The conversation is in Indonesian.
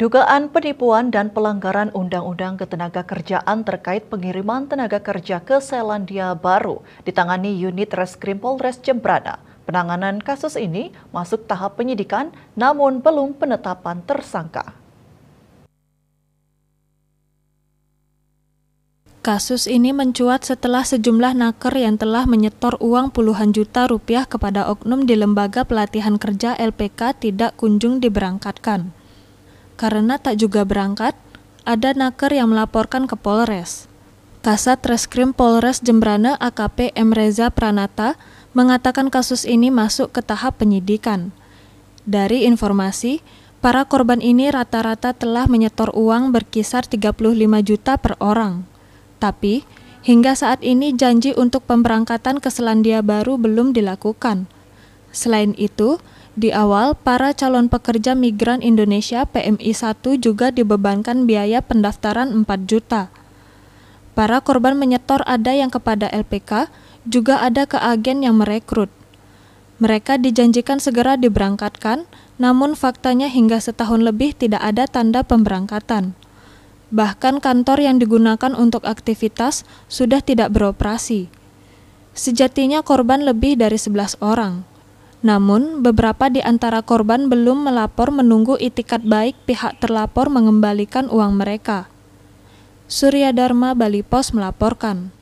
Dugaan penipuan dan pelanggaran Undang-Undang Ketenaga Kerjaan terkait pengiriman tenaga kerja ke Selandia Baru ditangani unit Reskrim Polres Jembrana. Penanganan kasus ini masuk tahap penyidikan namun belum penetapan tersangka. Kasus ini mencuat setelah sejumlah naker yang telah menyetor uang puluhan juta rupiah kepada oknum di Lembaga Pelatihan Kerja LPK tidak kunjung diberangkatkan. Karena tak juga berangkat, ada naker yang melaporkan ke Polres. Kasat Reskrim Polres Jembrana AKP M. Reza Pranata mengatakan kasus ini masuk ke tahap penyidikan. Dari informasi, para korban ini rata-rata telah menyetor uang berkisar 35 juta per orang. Tapi, hingga saat ini janji untuk pemberangkatan ke Selandia Baru belum dilakukan. Selain itu, di awal, para calon pekerja migran Indonesia PMI 1 juga dibebankan biaya pendaftaran 4 juta. Para korban menyetor ada yang kepada LPK, juga ada ke agen yang merekrut. Mereka dijanjikan segera diberangkatkan, namun faktanya hingga setahun lebih tidak ada tanda pemberangkatan. Bahkan kantor yang digunakan untuk aktivitas sudah tidak beroperasi. Sejatinya korban lebih dari 11 orang. Namun, beberapa di antara korban belum melapor menunggu itikat baik pihak terlapor mengembalikan uang mereka. Surya Dharma Bali Pos melaporkan.